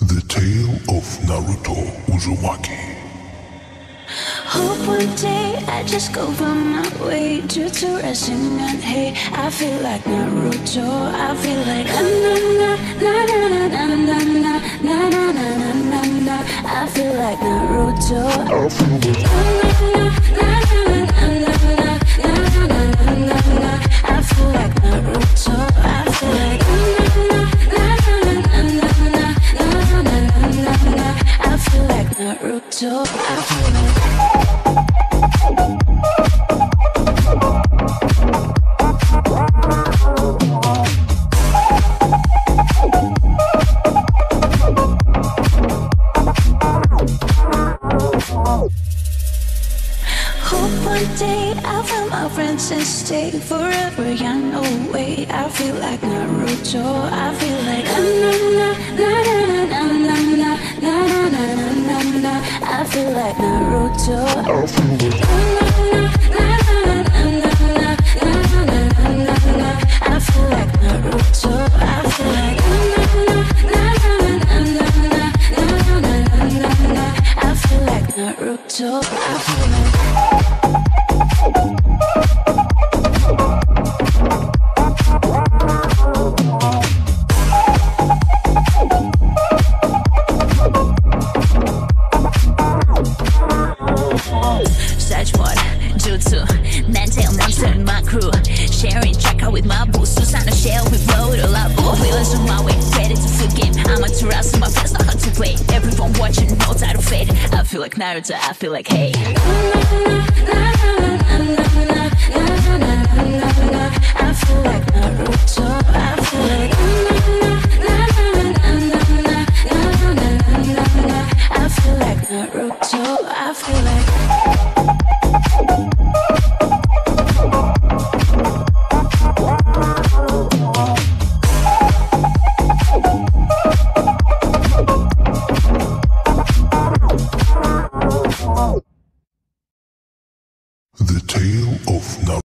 The Tale of Naruto Uzumaki. Hope one day I just go on my way due to resting and hey, I feel like Naruto. I feel like na na na na na na na na na na na na na. I feel like Naruto. I feel like I Hope one day I'll find my friends and stay forever young. No way, I feel like Naruto. I feel like feel like Naruto. I feel like. I feel like Naruto. I feel like. I feel like Naruto. I feel. Sharing tracker with my boo, Susanna share with road a lot. Ooh, feelings on my way, ready to flip game. I'm a terrace, my friends know how to play. Everyone watching, no to fade. I feel like Naruto, I feel like hey. I feel like Naruto. I feel like I feel like Naruto. I feel like Tale of Naruto.